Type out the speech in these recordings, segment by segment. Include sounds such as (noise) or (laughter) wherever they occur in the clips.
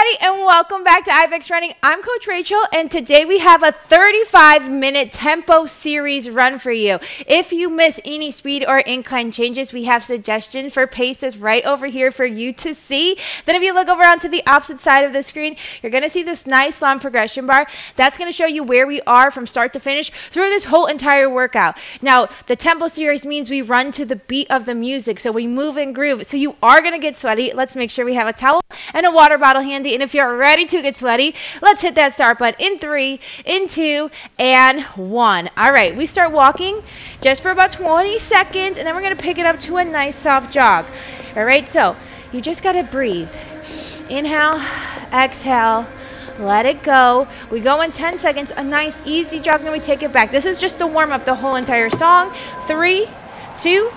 everybody, and welcome back to IBX Running. I'm Coach Rachael, and today we have a 35 minute tempo series run for you. If you miss any speed or incline changes, we have suggestions for paces right over here for you to see. Then, if you look over onto the opposite side of the screen, you're going to see this nice long progression bar. That's going to show you where we are from start to finish through this whole entire workout. Now, the tempo series means we run to the beat of the music, so we move and groove. So, you are going to get sweaty. Let's make sure we have a towel and a water bottle handy. And if you're ready to get sweaty, let's hit that start button in three, in two, and one. All right, we start walking just for about 20 seconds, and then we're going to pick it up to a nice soft jog. All right, so you just got to breathe. Inhale, exhale. Let it go. We go in 10 seconds, a nice easy jog, and we take it back. This is just the warm up the whole entire song. Three, two,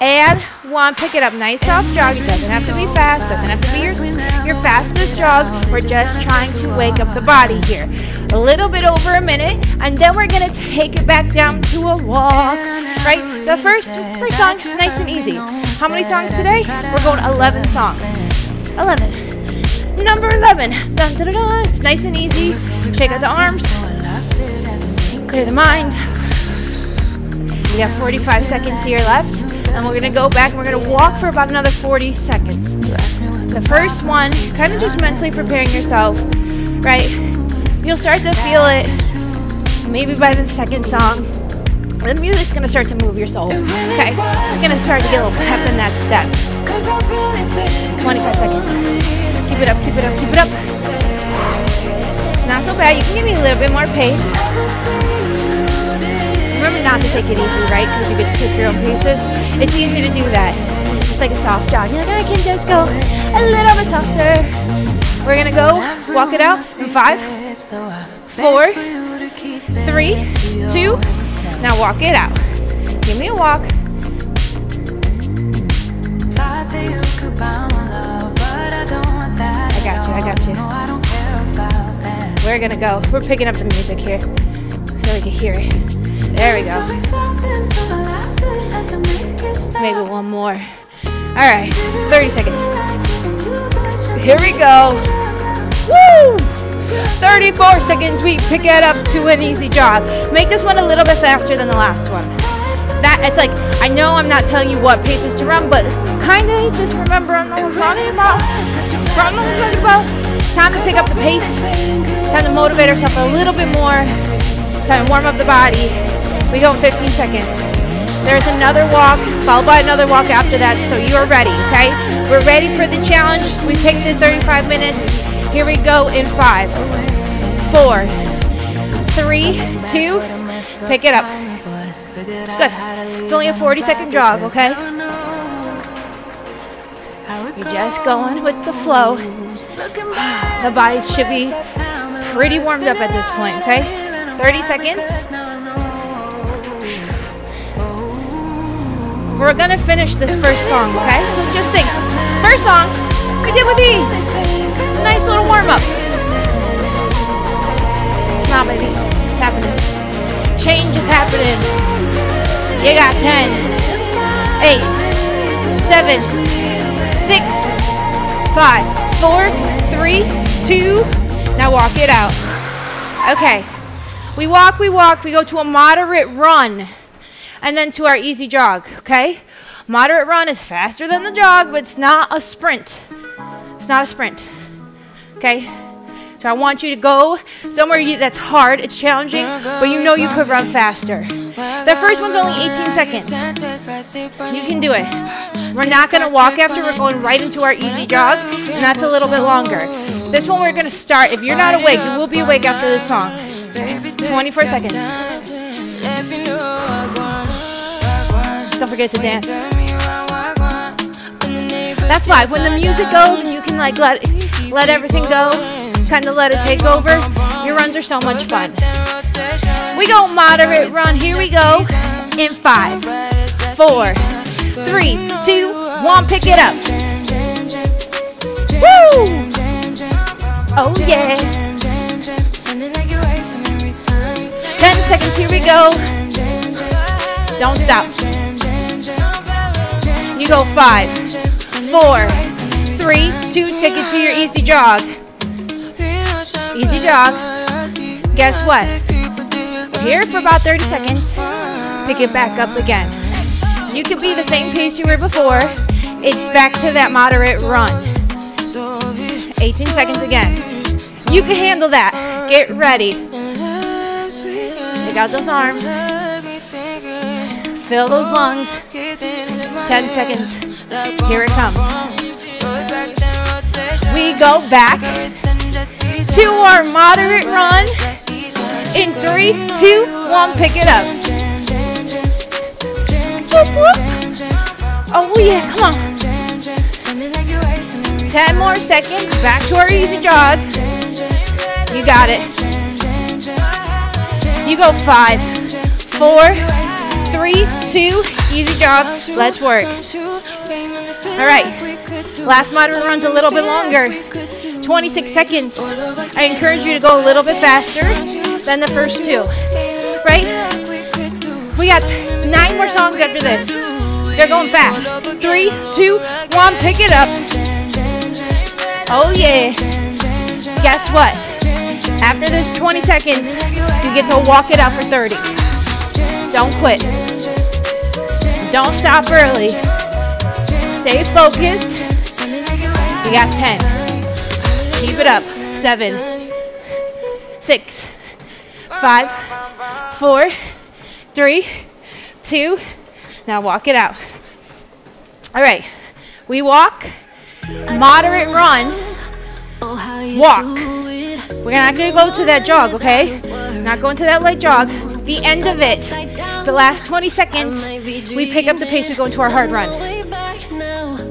and one. Pick it up. Nice soft jog. It doesn't have to be fast. Doesn't have to be your, your fastest jog. We're just trying to wake up the body here. A little bit over a minute. And then we're to take it back down to a walk. Right? The first, first song, nice and easy. How many songs today? We're going 11 songs. 11. Number 11. Dun, dun, dun, dun. It's nice and easy. Shake out the arms. Clear the mind. We have 45 seconds here left. And we're gonna go back and we're gonna walk for about another 40 seconds. The first one, kind of just mentally preparing yourself, right? You'll start to feel it maybe by the second song. The music's gonna start to move your soul, okay? It's gonna start to get a little pep in that step. 25 seconds. Keep it up, keep it up, keep it up. Not so bad. You can give me a little bit more pace. Not to take it easy, right? Because you get to pick your own paces. It's easy to do that. It's like a soft jog. You're like, I can just go a little bit softer. We're gonna go walk it out in five, four, three, two. Now walk it out. Give me a walk. I got you, I got you. We're gonna go. We're picking up the music here so we can hear it. There we go. Maybe one more. All right, 30 seconds. Here we go. Woo! 34 seconds. We pick it up to an easy jog. Make this one a little bit faster than the last one. That it's like I know I'm not telling you what paces to run, but kind of just remember I know what I'm talking about. I know what talking about. It's time to pick up the pace. Time to motivate ourselves a little bit more. Time to warm up the body. We go in 15 seconds. There's another walk, followed by another walk after that, so you are ready, okay? We're ready for the challenge. We picked the 35 minutes. Here we go in five, four, three, two, pick it up. Good. It's only a 40 second jog, okay? You're just going with the flow. The body should be pretty warmed up at this point, okay? 30 seconds. We're gonna finish this first song, okay? So just think. First song, we did with ease. Nice little warm up. Nah, baby. It's happening. Change is happening. You got 10, 8, 7, 6, 5, 4, 3, 2. Now walk it out. Okay. We walk, we walk, we go to a moderate run and then to our easy jog, okay? Moderate run is faster than the jog, but it's not a sprint. It's not a sprint, okay? So I want you to go somewhere you, that's hard, it's challenging, but you know you could run faster. The first one's only 18 seconds. You can do it. We're not going to walk after, we're going right into our easy jog, and that's a little bit longer. This one we're going to start. If you're not awake, you will be awake after this song. 24 seconds. Don't forget to dance. That's why when the music goes and you can like let let everything go, kind of let it take over, your runs are so much fun. We go moderate run. Here we go. In five, four, three, two, one. Pick it up. Woo! Oh yeah. Ten seconds. Here we go. Don't stop. You go five, four, three, two. Take it to your easy jog. Easy jog. Guess what? We're here for about 30 seconds. Pick it back up again. You could be the same pace you were before. It's back to that moderate run. 18 seconds again. You can handle that. Get ready. Take out those arms. Fill those lungs. 10 seconds. Here it comes. We go back to our moderate run. In three, two, one, pick it up. Whoop, whoop. Oh yeah, come on. 10 more seconds. Back to our easy jog. You got it. You go five, four, three, two, easy job. Let's work. All right. Last moderate run's a little bit longer. 26 seconds. I encourage you to go a little bit faster than the first two. Right? We got nine more songs after this. They're going fast. Three, two, one, pick it up. Oh yeah. Guess what? After this 20 seconds, you get to walk it out for 30. Don't quit. Don't stop early. Stay focused. You got 10. Keep it up. 7, 6, 5, 4, 3, 2. Now walk it out. All right. We walk moderate run, walk. We're not going to go to that jog, okay? Not going to that light jog. The end of it, the last 20 seconds, we pick up the pace, we go into our hard run.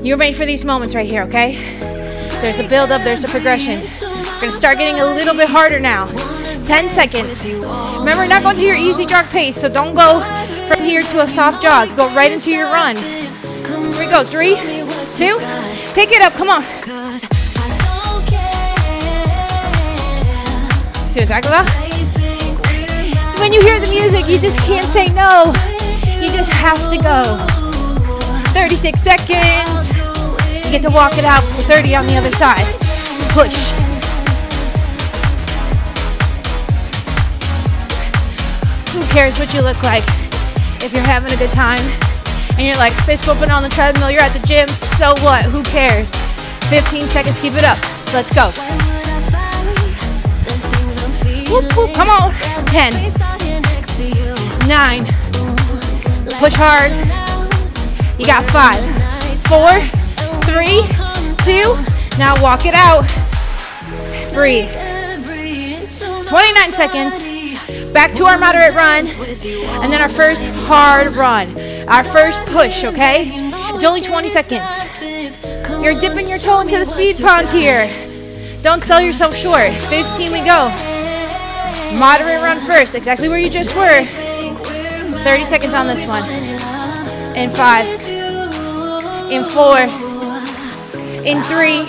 You're made for these moments right here, okay? There's a build up, there's a progression. We're going to start getting a little bit harder now. 10 seconds. Remember, not going to your easy jog pace, so don't go from here to a soft jog. Go right into your run. Here we go. Three, two, Pick it up, come on. See what I'm talking about? When you hear the music, you just can't say no. You just have to go. 36 seconds. You get to walk it out for 30 on the other side. Push. Who cares what you look like if you're having a good time? and you're like fist pumping on the treadmill, you're at the gym, so what? Who cares? 15 seconds, keep it up. Let's go. Whoop, whoop, come on. 10, 9, push hard. You got five, four, three, two. Now walk it out. Breathe. 29 seconds. Back to our moderate run. And then our first hard run. Our first push, okay? It's only 20 seconds. You're dipping your toe into the speed pond here. Don't sell yourself short. 15 we go. Moderate run first, exactly where you just were. 30 seconds on this one. In five. In four. In three,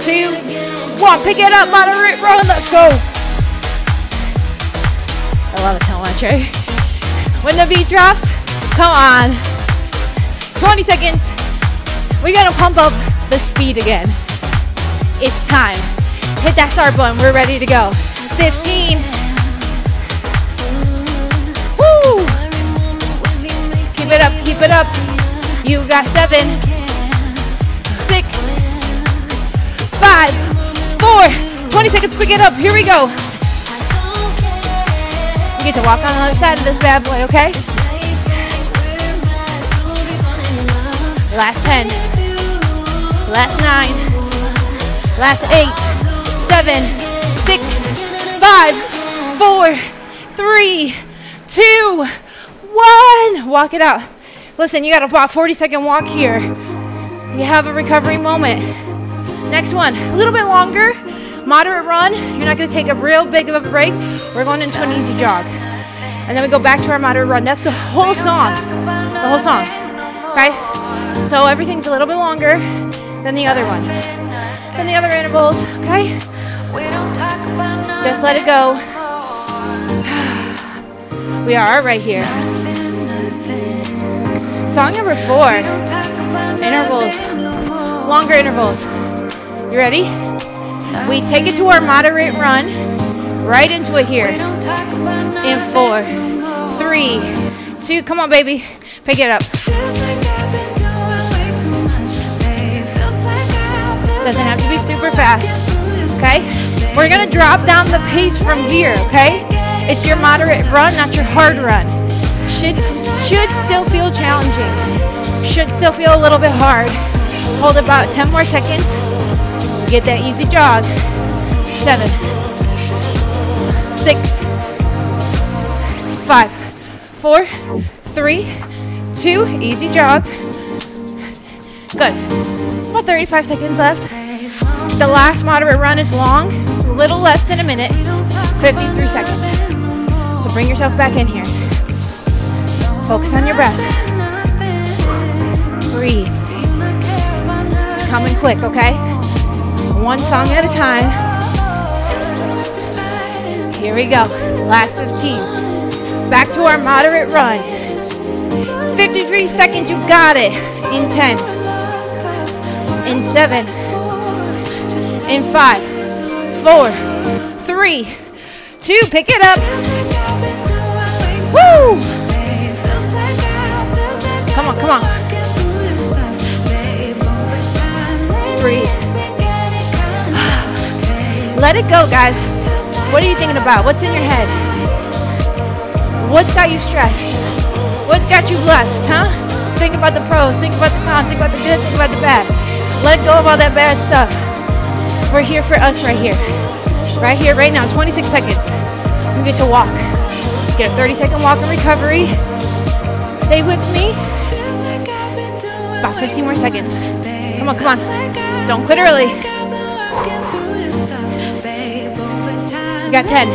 two, one. Pick it up, moderate run. Let's go. I love much, right? When the beat drops, Come on. 20 seconds. We gotta pump up the speed again. It's time. Hit that start button. We're ready to go. 15. Keep it up, keep it up. You got seven, six, five, four, 20 seconds, quick it up. Here we go. You get to walk on the other side of this bad boy, okay? Last 10. Last 9. Last 8. 7. 6. 5. 4. 3. 2. 1. Walk it out. Listen, you got a 40 second walk here. You have a recovery moment. Next one, a little bit longer, moderate run. You're not gonna take a real big of a break. We're going into an easy jog. And then we go back to our moderate run. That's the whole song. The whole song. Okay? So everything's a little bit longer than the other ones, than the other intervals, okay? Just let it go. (sighs) We are right here. Song number four, intervals, longer intervals. You ready? We take it to our moderate run. right into it here. In four, three, two. Come on, baby. Pick it up. Doesn't have to be super fast. Okay? We're gonna drop down the pace from here, okay? It's your moderate run, not your hard run. Should should still feel challenging. Should still feel a little bit hard. Hold about 10 more seconds. Get that easy jog. Seven, six, five, four, three, two. Easy jog. Good. About 35 seconds left. The last moderate run is long, a little less than a minute, 53 seconds. So bring yourself back in here. Focus on your breath. Breathe. It's coming quick, okay? One song at a time. Here we go. Last 15. Back to our moderate run. 53 seconds, you got it. In 10. In 7. In 5. 4. 3. 2. Pick it up. Woo! Come on. Breathe. Let it go, guys. What are you thinking about? What's in your head? What's got you stressed? What's got you blessed, huh? Think about the pros, think about the cons, think about the good, think about the bad. Let go of all that bad stuff. We're here for us right here. Right here, right now, 26 seconds. We get to walk. Get a 30 second walk in recovery. Stay with me. About 15 more seconds. Come on, come on. Don't quit early. We got 10,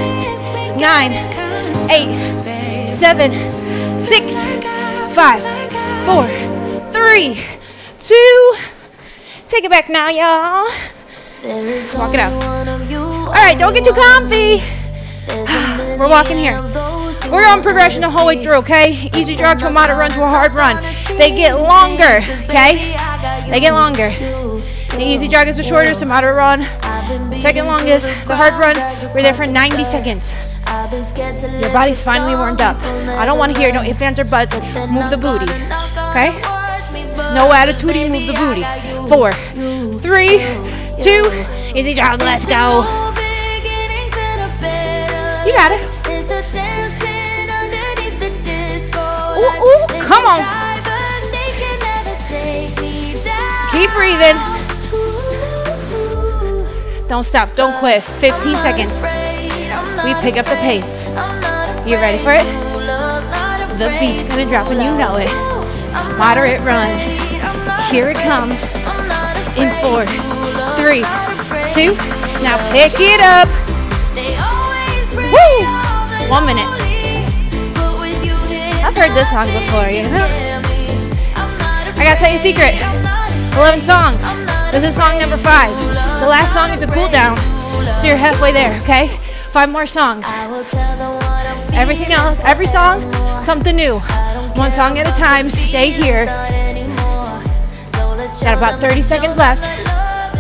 9, 8, 7, 6, 5, 4, 3, 2. Take it back now, y'all. Walk it out. All right, don't get too comfy. We're walking here. We're on progression the whole way through, okay? Easy jog to a moderate run to a hard run. They get longer, okay? They get longer. The easy jog is the shortest, the moderate run. Second longest, the hard run. We're there for 90 seconds. Your body's finally warmed up. I don't want to hear no ifs, ands, or buts. Move the booty, okay? No attitude, move the booty. Four, three, two, easy jog, let's go. You got it. Ooh, ooh, come on. Keep breathing. Don't stop, don't quit. 15 seconds. We pick up the pace. You ready for it? The beat's gonna drop and you know it. Moderate run. Here it comes. In four, three, two. Now pick it up. Woo! One minute. I've heard this song before, you know? I gotta tell you a secret. 11 songs. This is song number five. The last song is a cool down. So you're halfway there, okay? Five more songs. Everything else, every song, something new. One song at a time. Stay here. Got about 30 seconds left.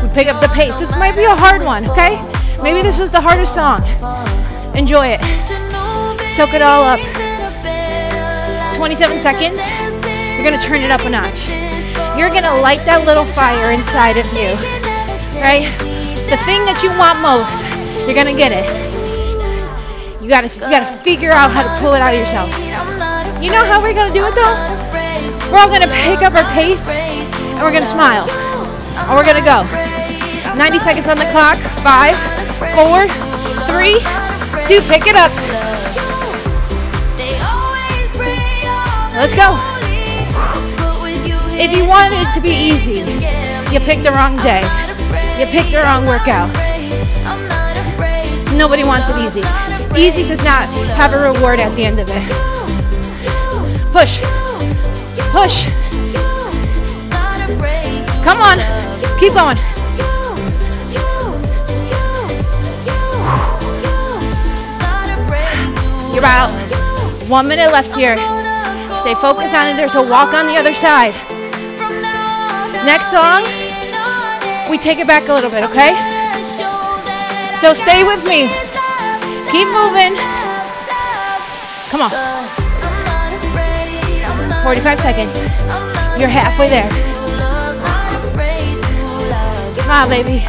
We pick up the pace. This might be a hard one, okay? Maybe this is the hardest song. Enjoy it. Soak it all up. 27 seconds. You're gonna turn it up a notch. You're gonna light that little fire inside of you, right? The thing that you want most, you're gonna get it. You gotta, you gotta figure out how to pull it out of yourself. You know how we're gonna do it though? We're all gonna pick up our pace and we're gonna smile. And we're gonna go. 90 seconds on the clock. Five, four, three, two. Pick it up. Let's go. If you wanted it to be easy, you picked the wrong day. You picked the wrong workout. Nobody wants it easy. Easy does not have a reward at the end of it. Push. Push. Come on. Keep going. You're out. one minute left here. Stay focused on it. There's a walk on the other side. Next song, we take it back a little bit, okay? So stay with me. Keep moving. Come on. 45 seconds. You're halfway there. Come on, baby.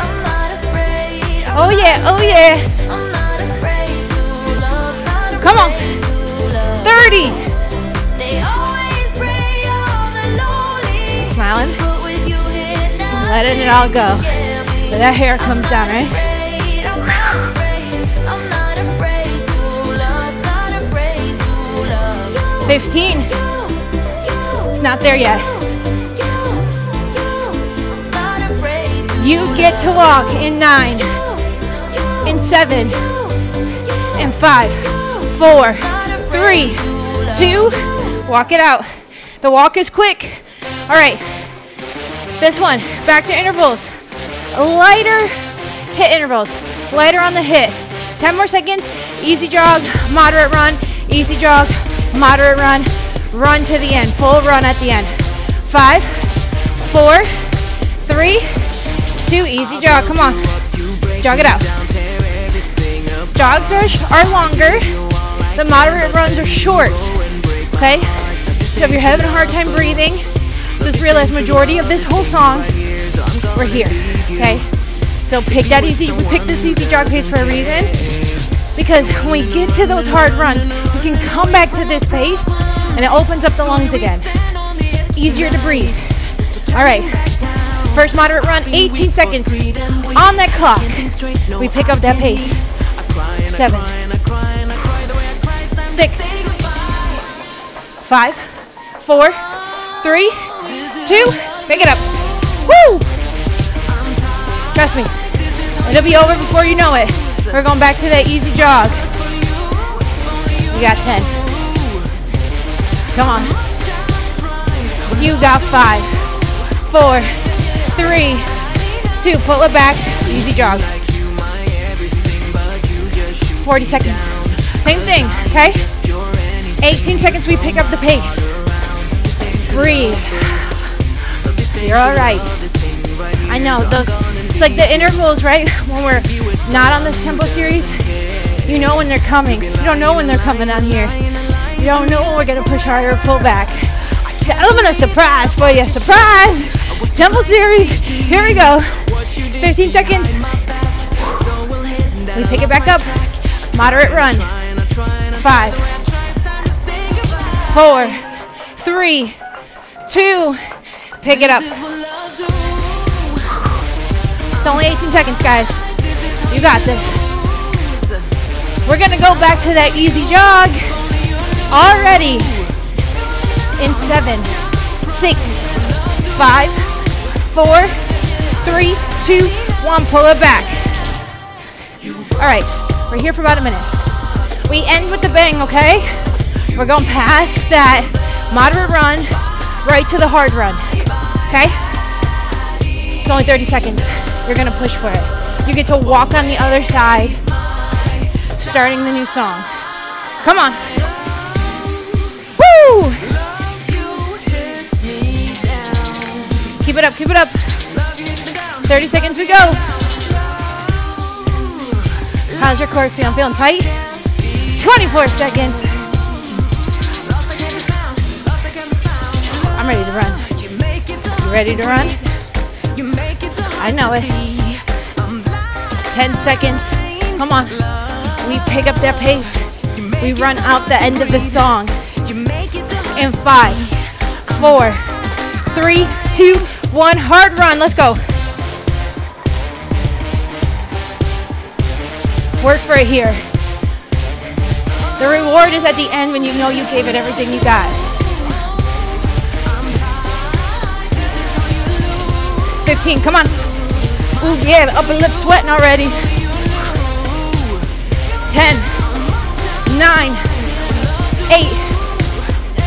Oh yeah, oh yeah. Come on. 30. Smiling. Letting it all go. That hair comes down, right? 15. It's not there yet. You get to walk in nine, in seven, in five, four, three, two, walk it out. The walk is quick. All right, this one, back to intervals. Lighter hit intervals, lighter on the hit. 10 more seconds, easy jog, moderate run, easy jog, moderate run, run to the end, full run at the end. Five, four, three, two, easy jog, come on. Jog it out. Jogs are, are longer, the moderate runs are short, okay? So if you're having a hard time breathing, just realize majority of this whole song, we're here, okay? So pick that easy, we pick this easy jog pace for a reason because when we get to those hard runs, we can come back to this pace and it opens up the lungs again. Easier to breathe. All right, first moderate run, 18 seconds. On that clock, we pick up that pace. Seven, six, five, four, three, two, pick it up. Woo! Trust me, it'll be over before you know it. We're going back to that easy jog. You got 10. Come on. You got five, four, three, two. Pull it back. Easy jog. 40 seconds. Same thing, okay? 18 seconds, we pick up the pace. Breathe. You're all right. I know, those, it's like the intervals, right? (laughs) When we're not on this tempo series, you know when they're coming. You don't know when they're coming on here. You don't know when we're gonna push harder or pull back. I'm gonna surprise for you. Surprise! Tempo series, here we go. 15 seconds. We pick it back up. Moderate run. Five, four, three, two, pick it up. It's only 18 seconds, guys. You got this. We're gonna go back to that easy jog already in seven, six, five, four, three, two, one. Pull it back. All right, we're here for about a minute. We end with the bang, okay? We're going past that moderate run right to the hard run, okay? It's only 30 seconds. You're gonna push for it. You get to walk on the other side, starting the new song. Come on. Woo! Keep it up, keep it up. 30 seconds we go. How's your core feeling? Feeling tight? 24 seconds. I'm ready to run. Ready to run? I know it. 10 seconds. Come on. We pick up that pace. We run out the end of the song. In five, four, three, two, one. Hard run. Let's go. Work for it here. The reward is at the end when you know you gave it everything you got. 15, come on. Ooh, yeah, the upper lip sweating already. 10, 9, 8,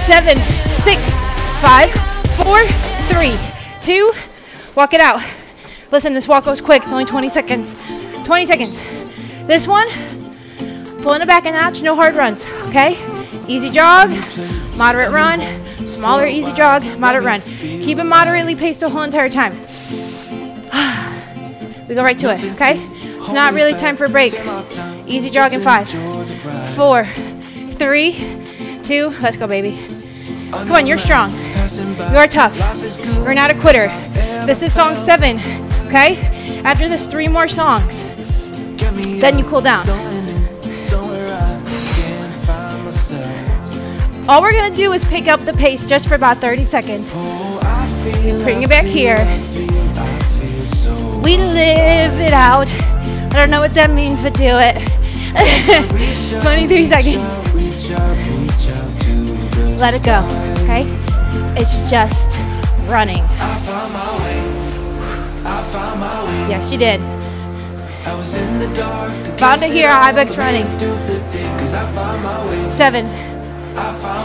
7, 6, 5, 4, 3, 2, walk it out. Listen, this walk goes quick. It's only 20 seconds. 20 seconds. This one, pulling it back a notch, no hard runs, okay? Easy jog, moderate run, smaller easy jog, moderate run. Keep it moderately paced the whole entire time. (sighs) we go right to it, okay? It's not really time for a break. Easy jog in five, four, three, two. Let's go, baby. Come on, you're strong. You are tough. You're not a quitter. This is song seven, okay? After this, three more songs. Then you cool down. All we're gonna do is pick up the pace just for about 30 seconds. Bring it back here. We live it out. I don't know what that means, but do it. (laughs) 23 seconds. Let it go, okay? It's just running. Yes, you did. I was in the dark. Found it here, IBX running. Seven,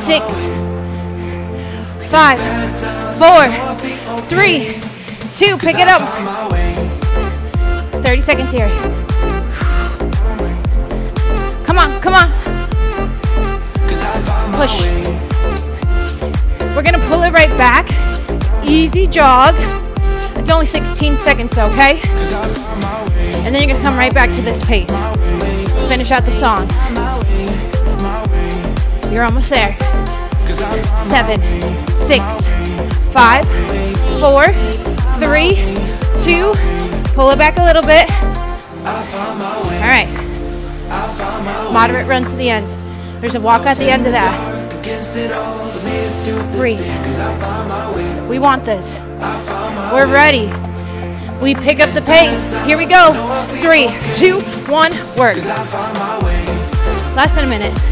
six, five, four, three, two, pick it up. 30 seconds here. Come on, come on. Push. We're gonna pull it right back. Easy jog. It's only 16 seconds, okay? And then you're gonna come right back to this pace. Finish out the song. You're almost there. Seven, six, five, four, three, two. Pull it back a little bit. All right. Moderate run to the end. There's a walk at the end of that. Breathe. We want this. We're ready. We pick up the pace. Here we go. Three, two, one, work. Less than a minute.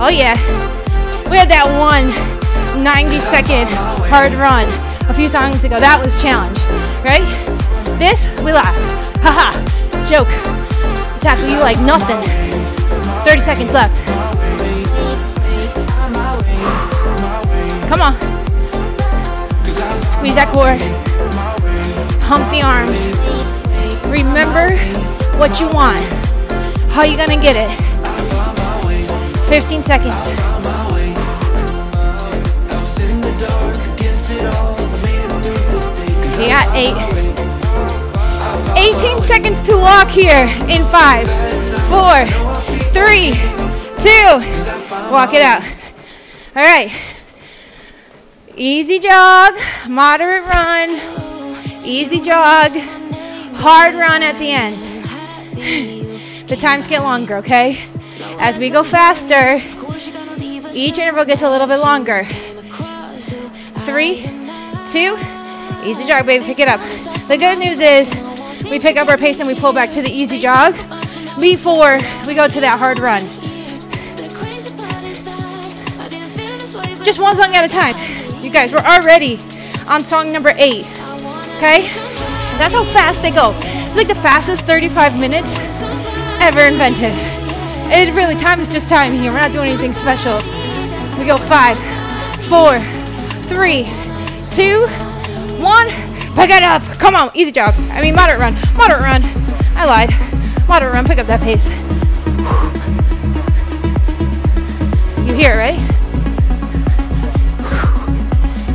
Oh yeah. We had that one 90 second hard run a few songs ago. That was challenge, right? This, we laugh. Haha, joke. Tackle you like nothing. 30 seconds left. Come on. Squeeze that core. Pump the arms. Remember what you want. How you gonna get it? 15 seconds. You got eight. 18 seconds to walk here in five, four, three, two. Walk it out. All right. Easy jog, moderate run, easy jog, hard run at the end. (laughs) The times get longer, okay? As we go faster, each interval gets a little bit longer. Three, two, easy jog, baby, pick it up. The good news is we pick up our pace and we pull back to the easy jog before we go to that hard run. Just one song at a time. You guys, we're already on song number eight, okay? That's how fast they go. It's like the fastest 35 minutes ever invented. It really, time is just time here. We're not doing anything special. We go five, four, three, two, one. Pick it up. Come on, easy jog. I mean, moderate run. Moderate run. I lied. Moderate run. Pick up that pace. You hear it, right?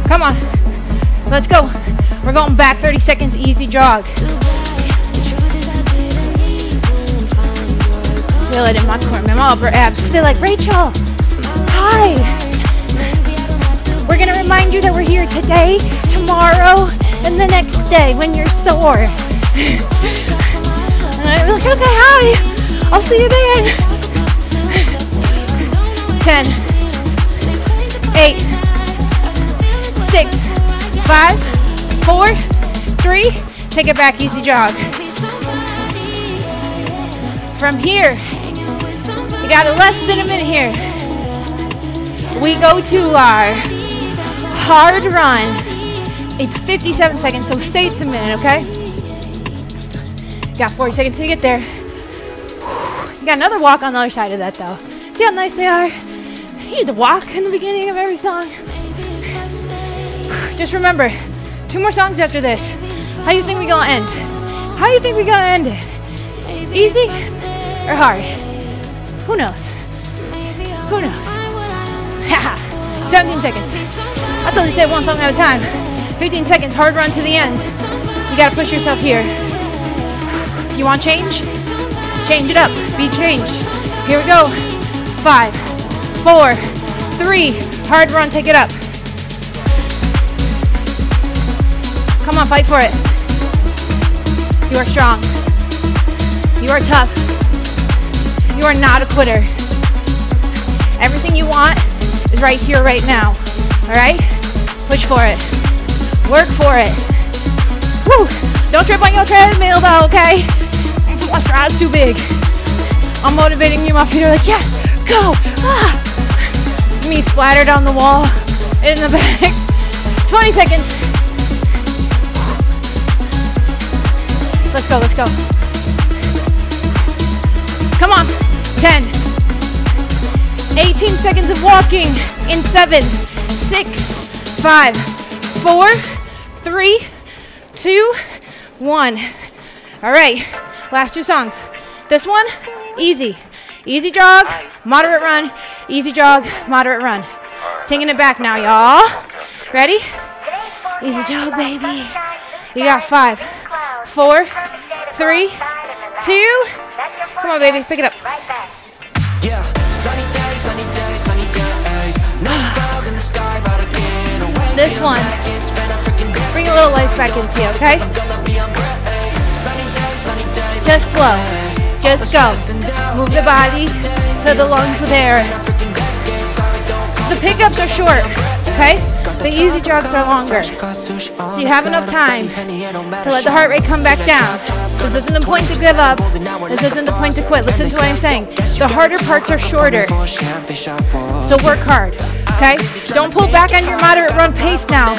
Come on. Let's go. We're going back 30 seconds, easy jog. Feel it in my core, my upper abs. They're like, Rachael, hi. We're gonna remind you that we're here today, tomorrow, and the next day when you're sore. (laughs) and I'm like, okay, hi. I'll see you then. 10, 8, six, five, four, three. Take it back, easy jog. From here, got less than a minute here. We go to our hard run. It's 57 seconds, so say it's a minute, okay? Got 40 seconds to get there. You got another walk on the other side of that, though. See how nice they are? You need to walk in the beginning of every song. Just remember, two more songs after this. How do you think we gonna end? How do you think we gonna end it? Easy or hard? Who knows? Who knows? Haha. 17 seconds. I thought you said one song at a time. 15 seconds, hard run to the end. You gotta push yourself here. You want change? Change it up. Be changed. Here we go. Five, four, three. Hard run. Take it up. Come on, fight for it. You are strong. You are tough. You are not a quitter. Everything you want is right here, right now. All right? Push for it. Work for it. Woo! Don't trip on your treadmill though, okay? My stride's too big. I'm motivating you. My feet are like, yes, go! Ah! Me splattered on the wall in the (laughs) back. 20 seconds. Let's go, let's go. Come on. 10. 18 seconds of walking in seven, six, five, four, three, two, one. All right, last two songs. This one, easy. Easy jog, moderate run, easy jog, moderate run. Taking it back now, y'all. Ready? Easy jog, baby. You got five, four, three, two. Come on, baby, pick it up. This one, bring a little life back into you, okay? Just flow. Just go. Move the body, fill the lungs with air. The pickups are short, okay? The easy jogs are longer. So you have enough time to let the heart rate come back down. This isn't the point to give up. This isn't the point to quit. Listen to what I'm saying. The harder parts are shorter. So work hard, okay? Don't pull back on your moderate run pace now.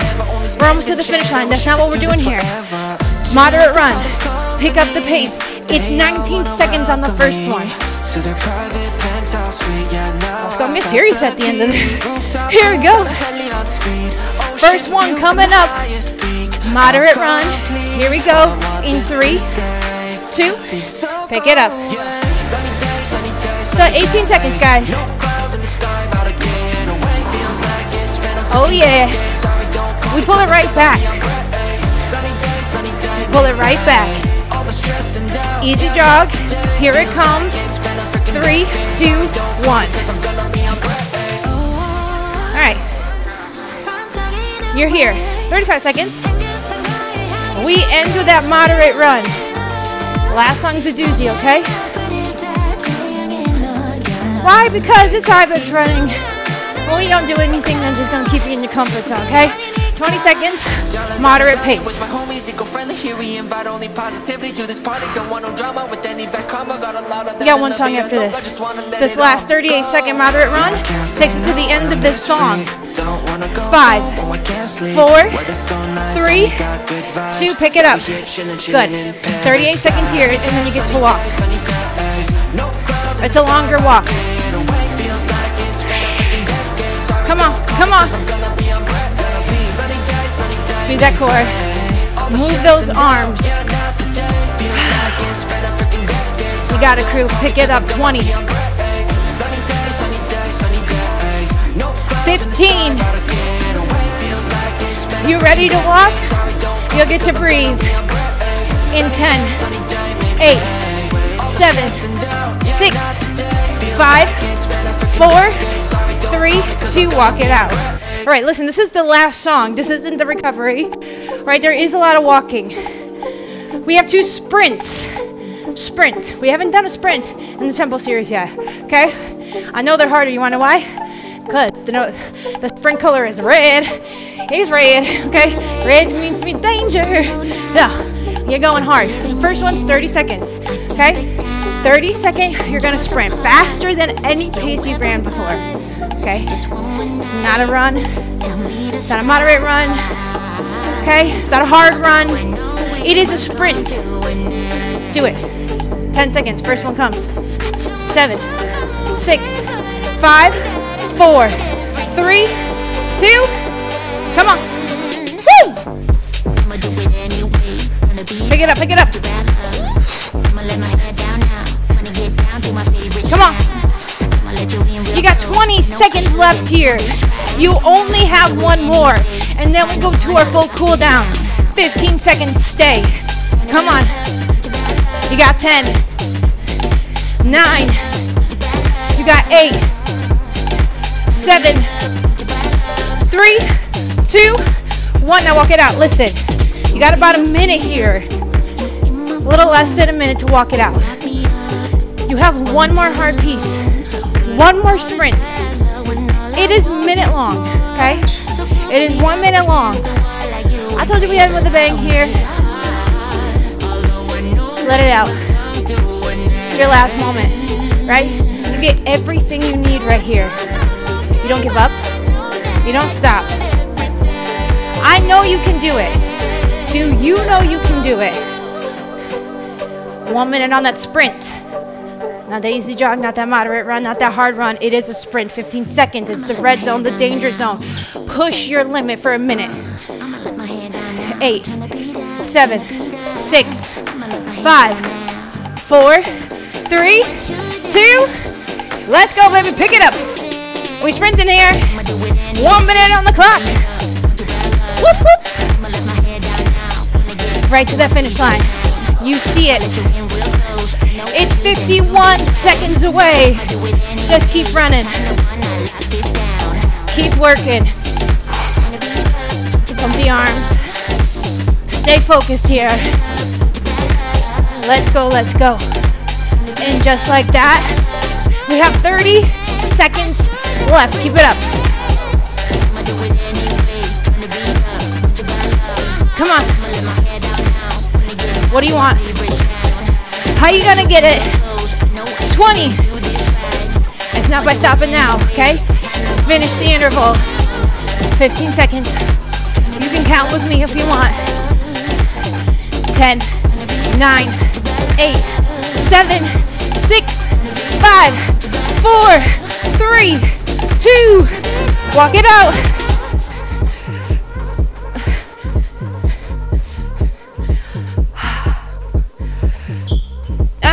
We're almost to the finish line. That's not what we're doing here. Moderate run. Pick up the pace. It's 19 seconds on the first one. It's gonna get serious at the end of this. (laughs) Here we go. First one coming up. Moderate run. Here we go. In three, two, pick it up. So 18 seconds, guys. Oh yeah. We pull it right back. We Pull it right back. Easy jog. Here it comes. Three, two, one. All right. You're here. 35 seconds. We end with that moderate run. Last song's a doozy, okay? Why? Because it's IBX running. When we don't do anything, I'm just gonna keep you in your comfort zone, okay? 20 seconds, moderate pace. With my homies, eco-friendly, here we invite only positivity to this party. Don't want no drama with any back karma. Got a lot of We got one song after this. just wanna let This last 38 second moderate run takes us to the end of this song. Don't wanna go, Five, I can't sleep. four, Weather's so nice, three, and we got good vibes. two, pick it up. We here chillin', chillin' in Good. 38 seconds here, and then you get to walk. Sunny days, no clouds in It's a longer walk. Come on, come on. Squeeze that core. Move those arms. You got it, crew. Pick it up. 20. 15. You ready to walk? You'll get to breathe. In 10, 8, 7, 6, 5, 4, 3, 2. Walk it out. All right, listen, this is the last song. This isn't the recovery. Right, there is a lot of walking. We have two sprints. Sprint. We haven't done a sprint in the tempo series yet. Okay? I know they're harder. You want to know why? Because the, no, the sprint color is red. It's red. Okay? Red means to be danger. Yeah. You're going hard. The first one's 30 seconds. Okay? 30 second, you're to sprint faster than any pace you've ran before. Okay? It's not a run. It's not a moderate run. Okay? It's not a hard run. It is a sprint. Do it. 10 seconds. First one comes. Seven, six, five, four, three, two. Come on. Woo! Pick it up, pick it up. Come on. You got 20 seconds left here. You only have one more. And then we go to our full cool down. 15 seconds, stay. Come on. You got 10, 9, you got 8, 7, 3, 2, 1. Now walk it out. Listen, you got about a minute here. A little less than a minute to walk it out. You have one more hard piece, one more sprint. It is minute long, okay? It is one minute long. I told you we had with a bang here. Let it out. It's your last moment, right? You get everything you need right here. You don't give up. You don't stop. I know you can do it. Do you know you can do it? One minute on that sprint. Not that easy jog, not that moderate run, not that hard run. It is a sprint. 15 seconds. It's the red zone, the danger zone. Push your limit for a minute. Eight, seven, six, five, four, three, two. Let's go, baby. Pick it up. We sprinting here. One minute on the clock. Whoop, whoop. Right to that finish line. You see it. It's 51 seconds away. Just keep running. Keep working. Pump the arms. Stay focused here. Let's go, let's go. And just like that, we have 30 seconds left. Keep it up. Come on. What do you want? How you gonna get it? 20. It's not by stopping now, okay? Finish the interval. 15 seconds. You can count with me if you want. 10, 9, 8, 7, 6, 5, 4, 3, 2. Walk it out.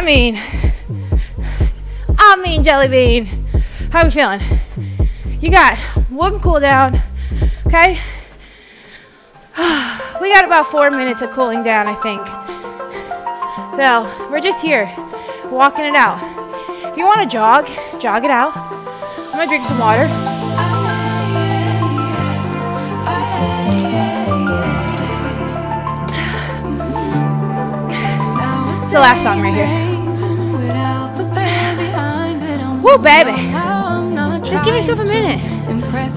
I mean, I mean, Jelly Bean. How we feeling? You got one cool down, okay? (sighs) We got about four minutes of cooling down, I think. So, we're just here, walking it out. If you want to jog, jog it out. I'm gonna drink some water. It's the last song right here. Woo, baby. Just give yourself a minute.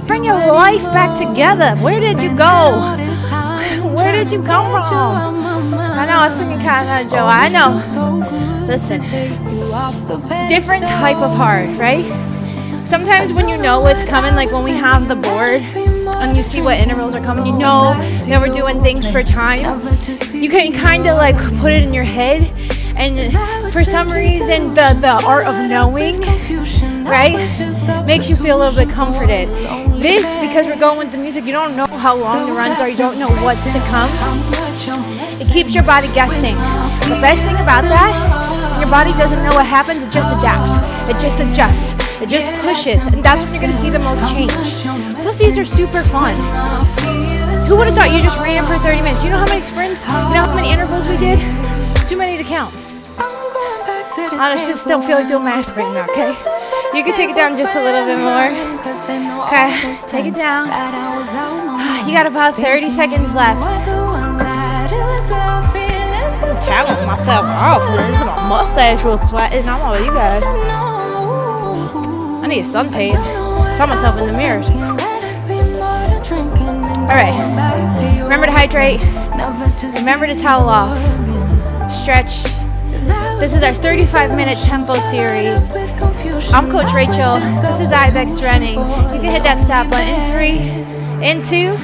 Bring your life back together. Where did you go? (laughs) Where did you come from? I know I was singing kind of Joe. I know. Listen, different type of hard, right? Sometimes when you know what's coming, like when we have the board and you see what intervals are coming, you know that we're doing things for time. You can kind of like put it in your head, and for some reason, the the art of knowing, right, makes you feel a little bit comforted. This because we're going with the music, you don't know how long the runs are, you don't know what's to come. It keeps your body guessing. The best thing about that, your body doesn't know what happens, it just adapts. It just adjusts. It just pushes. And that's when you're going to see the most change. Plus, these are super fun. Who would have thought you just ran for 30 minutes? You know how many sprints? You know how many intervals we did? Too many to count. I just don't feel like doing masturbate now, okay? You can take it down just a little bit more. Okay, take it down. (sighs) You got about 30 seconds left. I'm tapping myself off. This is my mustache was sweating. I'm all you guys. I need a suntan. Saw myself in the mirror. All right. Remember to hydrate. Remember to towel off. Stretch. This is our 35 minute tempo series. I'm Coach Rachael. This is IBX running. You can hit that stop button in three, in two,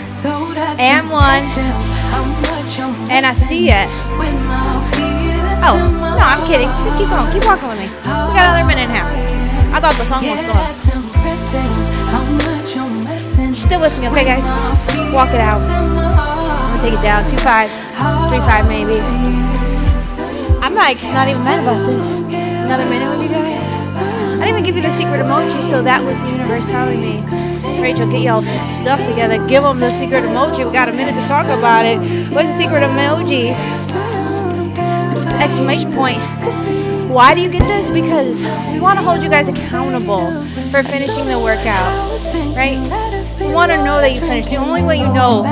and one. And I see it. Oh, no, I'm kidding. Just keep going. Keep walking with me. We got another minute and a half. I thought the song was going. Still with me, okay, guys? Walk it out. I'm gonna take it down. Two five, three five, maybe. I'm like not even mad about this. Another minute with you guys. I didn't even give you the secret emoji, so that was the universe telling me. Rachael, get y'all stuff together. Give them the secret emoji. We got a minute to talk about it. What's the secret emoji? exclamation point. Why do you get this? Because we want to hold you guys accountable for finishing the workout, right? We want to know that you finished. The only way you know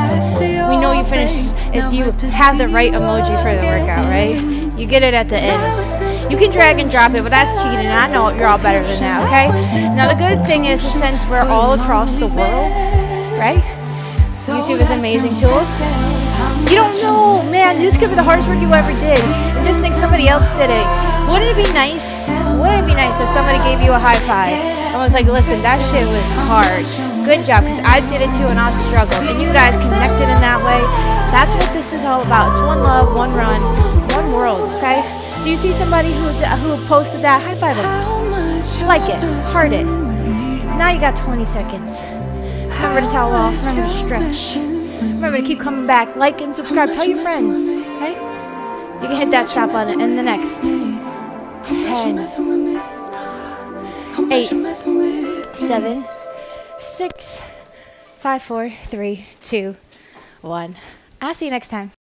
we know you finished is you have the right emoji for the workout, right? You get it at the end. You can drag and drop it, but that's cheating. I know you're all better than that, okay? Now the good thing is, since we're all across the world, right? YouTube is an amazing tool. You don't know, man. This could be the hardest work you ever did, and just think somebody else did it. Wouldn't it be nice? Wouldn't it be nice if somebody gave you a high five and was like, "Listen, that shit was hard. Good job," because I did it too, and I struggled, and you guys connected in that way. That's what this is all about. It's one love, one run, world. Okay. So you see somebody who who posted that, high five them, like it, heart it. Now you got 20 seconds. Remember to towel off. Remember to stretch. Remember to keep coming back. Like and subscribe. Tell your friends. Okay? You can hit that stop button in the next 10, 8, 7, 6, 5, 4, 3, 2, 1. I'll see you next time.